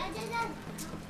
Dad, Dad, Dad.